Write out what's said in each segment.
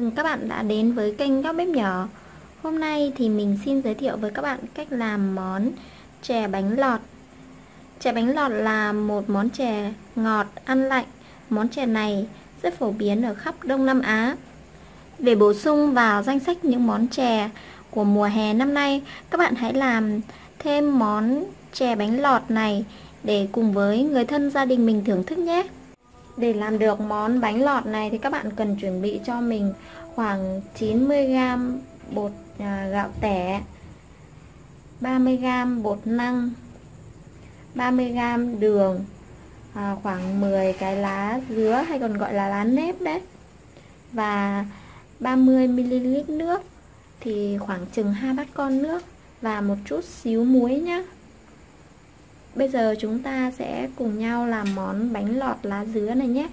mừng các bạn đã đến với kênh Góc Bếp Nhỏ. Hôm nay thì mình xin giới thiệu với các bạn cách làm món chè bánh lọt. Chè bánh lọt là một món chè ngọt, ăn lạnh. Món chè này rất phổ biến ở khắp Đông Nam Á. Để bổ sung vào danh sách những món chè của mùa hè năm nay Các bạn hãy làm thêm món chè bánh lọt này để cùng với người thân gia đình mình thưởng thức nhé để làm được món bánh lọt này thì các bạn cần chuẩn bị cho mình khoảng 90g bột à, gạo tẻ 30g bột năng 30g đường à, khoảng 10 cái lá dứa hay còn gọi là lá nếp đấy và 30ml nước thì khoảng chừng hai bát con nước và một chút xíu muối nhé Bây giờ chúng ta sẽ cùng nhau làm món bánh lọt lá dứa này nhé.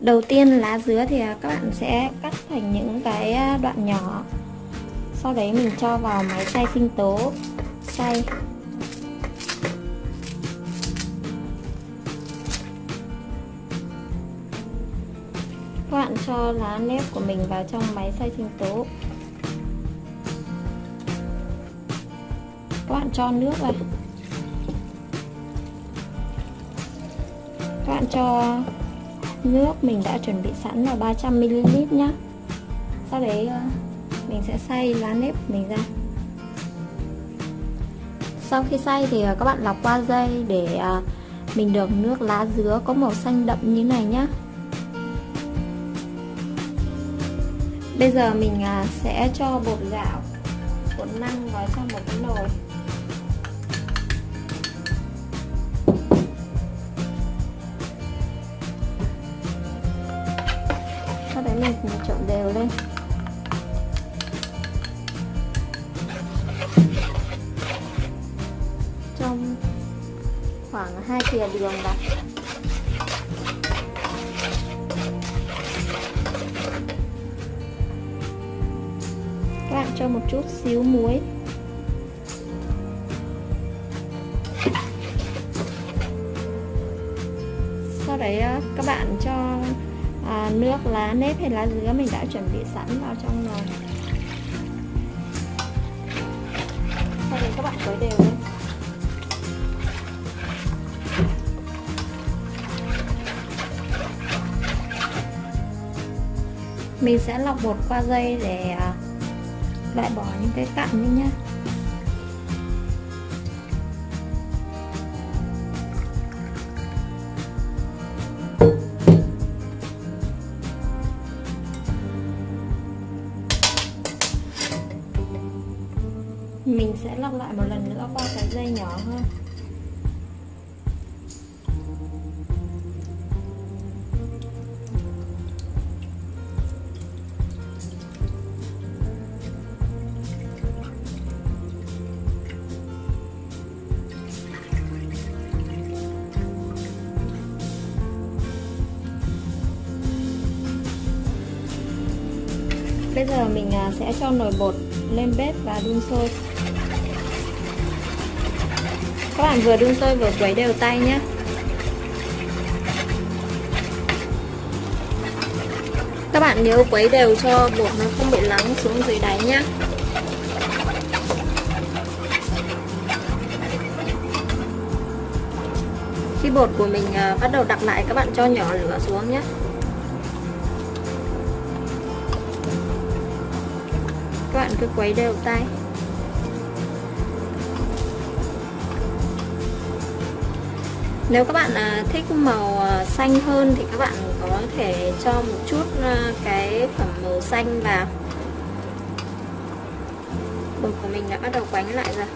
Đầu tiên lá dứa thì à, các bạn sẽ cắt thành những cái à, đoạn nhỏ. Sau đấy mình cho vào máy xay sinh tố. Xay. Các bạn cho lá nếp của mình vào trong máy xay sinh tố. Các bạn cho nước vào. Các bạn cho nước mình đã chuẩn bị sẵn là 300ml nhé sau đấy ờ, mình sẽ xay lá nếp của mình ra. Sau khi xay thì ờ, các bạn lọc qua dây để ờ, mình được nước lá dứa có màu xanh đậm như này nhé Bây giờ mình sẽ cho bột gạo, bột năng vào trong một cái nồi. Mình trộn đều lên. Trong khoảng 2 thìa đường vào các bạn cho một chút xíu muối. Sau đấy ờ, các bạn cho à, nước lá nếp hay lá dứa mình đã chuẩn bị sẵn vào trong nồi sau đấy các bạn quấy đều lên. Mình sẽ lọc bột qua dây để à, loại bỏ những cái cặn đi nhá. Sẽ lọc lại một lần nữa qua cái dây nhỏ hơn Bây giờ mình à, sẽ cho nồi bột lên bếp và đun sôi các bạn vừa đun sôi vừa quấy đều tay nhé. Các bạn nhớ quấy đều cho bột nó không bị lắng xuống dưới đáy nhé khi bột của mình à, bắt đầu đặc lại, các bạn cho nhỏ lửa xuống nhé. Các bạn cứ quấy đều tay. Nếu các bạn à, thích màu à, xanh hơn thì các bạn có thể cho một chút à, cái phẩm màu xanh vào. Bột của mình đã bắt đầu quánh lại rồi.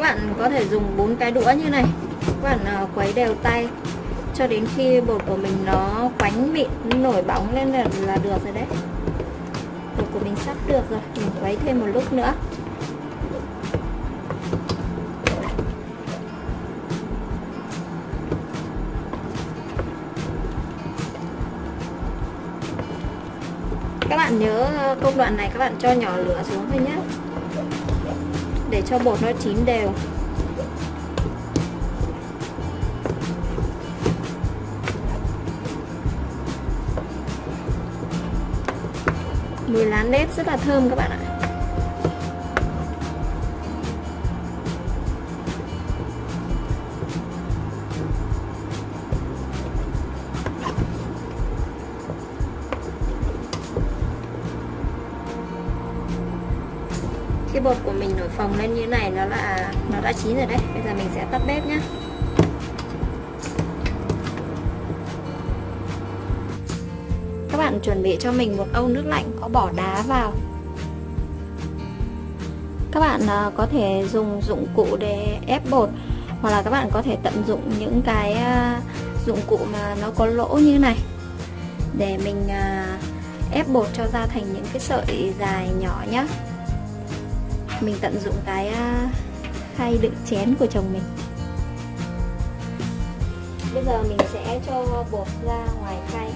các bạn có thể dùng bốn cái đũa như này. Các bạn à, quấy đều tay cho đến khi bột của mình nó quánh mịn nổi bóng lên là, là được rồi đấy. Bột của mình sắp được rồi mình quấy thêm một lúc nữa. Các bạn nhớ à, công đoạn này các bạn cho nhỏ lửa xuống thôi nhé để cho bột nó chín đều. Mùi lá nếp rất là thơm các bạn ạ. Phồng lên như này nó là nó đã chín rồi đấy. Bây giờ mình sẽ tắt bếp nhé các bạn chuẩn bị cho mình một âu nước lạnh có bỏ đá vào. Các bạn à, có thể dùng dụng cụ để ép bột, hoặc là các bạn có thể tận dụng những cái à, dụng cụ mà nó có lỗ như này để mình à, ép bột cho ra thành những cái sợi dài nhỏ nhé mình tận dụng cái khay đựng chén của chồng mình. Bây giờ mình sẽ cho bột ra ngoài khay.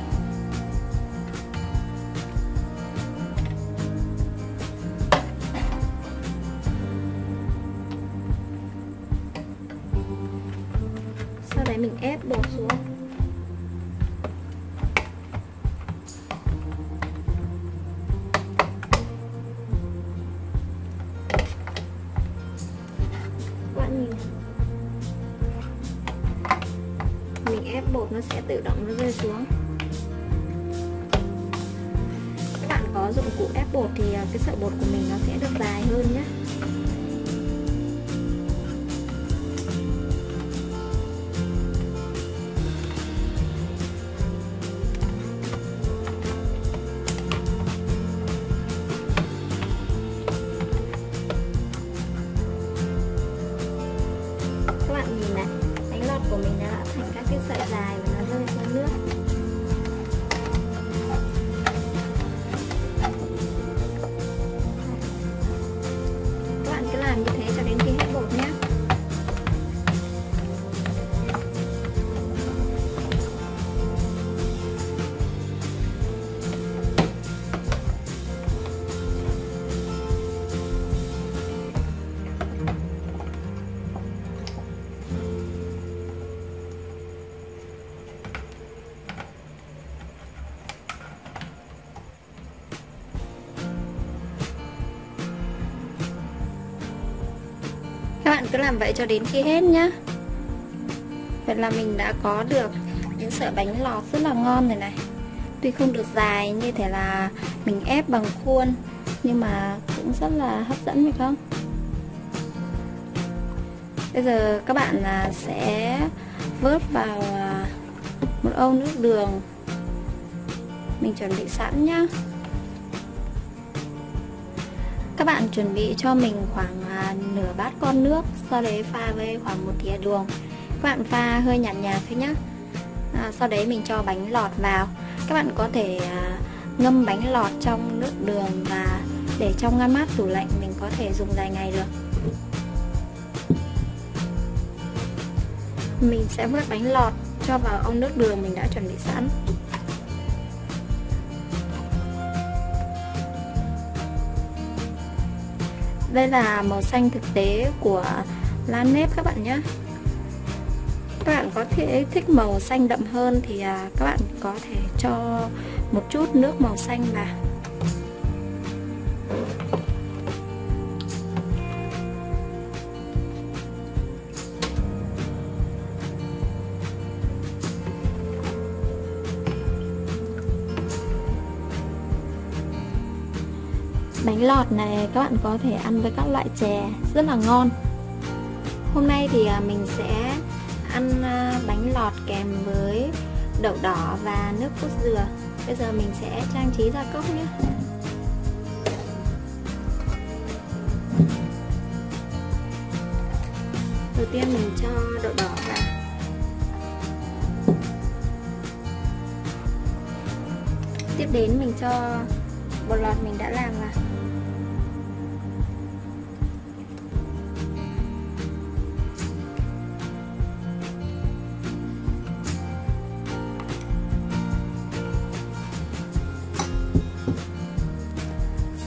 Sau đấy mình ép bột xuống dụng cụ ép bột thì à, cái sợi bột của mình nó sẽ được dài hơn nhé. Các bạn nhìn này bánh ngọt của mình đã thành các cái sợi dài và nó rơi xuống nước. Bạn, cứ làm vậy cho đến khi hết nhá. Vậy là mình đã có được những sợi bánh lọt rất là ngon rồi này. Tuy không được dài như thể là mình ép bằng khuôn, nhưng mà cũng rất là hấp dẫn, phải không? Bây giờ các bạn à, sẽ vớt vào à, một âu nước đường. Mình chuẩn bị sẵn nhá các bạn chuẩn bị cho mình khoảng à, nửa bát con nước sau đấy pha với khoảng một thìa đường các bạn pha hơi nhạt nhạt thôi nhé à, sau đấy mình cho bánh lọt vào. Các bạn có thể à, ngâm bánh lọt trong nước đường và để trong ngăn mát tủ lạnh mình có thể dùng dài ngày được. Mình sẽ vớt bánh lọt cho vào ong nước đường mình đã chuẩn bị sẵn. Đây là màu xanh thực tế của lá nếp các bạn nhé. Các bạn có thể thích màu xanh đậm hơn thì à, các bạn có thể cho một chút nước màu xanh vào. Bánh lọt này, các bạn có thể ăn với các loại chè, rất là ngon. Hôm nay thì à, mình sẽ ăn à, bánh lọt kèm với đậu đỏ và nước cốt dừa. Bây giờ mình sẽ trang trí ra cốc nhé. Đầu tiên mình cho đậu đỏ vào. Tiếp đến mình cho bột lọt mình đã làm vào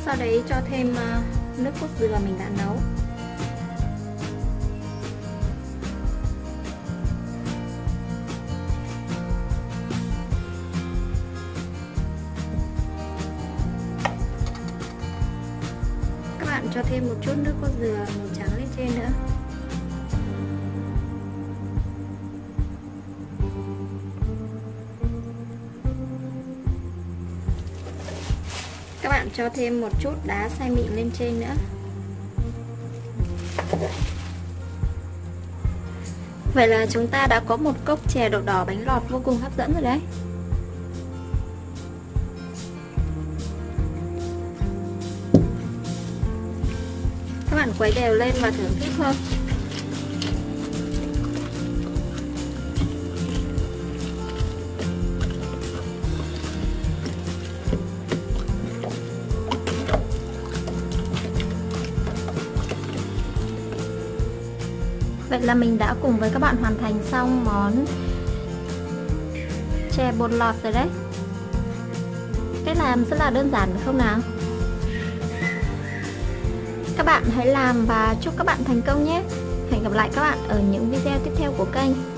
sau đấy cho thêm ờ, nước cốt dừa mình đã nấu. Các bạn cho thêm một chút nước cốt dừa màu trắng lên trên nữa. Các bạn cho thêm một chút đá xay mịn lên trên nữa. Vậy là chúng ta đã có một cốc chè đậu đỏ bánh lọt vô cùng hấp dẫn rồi đấy. Các bạn quấy đều lên và thưởng thức thôi. Vậy là mình đã cùng với các bạn hoàn thành xong món chè bột lọt rồi đấy. Cách làm rất là đơn giản, phải không nào? Các bạn hãy làm và chúc các bạn thành công nhé. Hẹn gặp lại các bạn ở những video tiếp theo của kênh.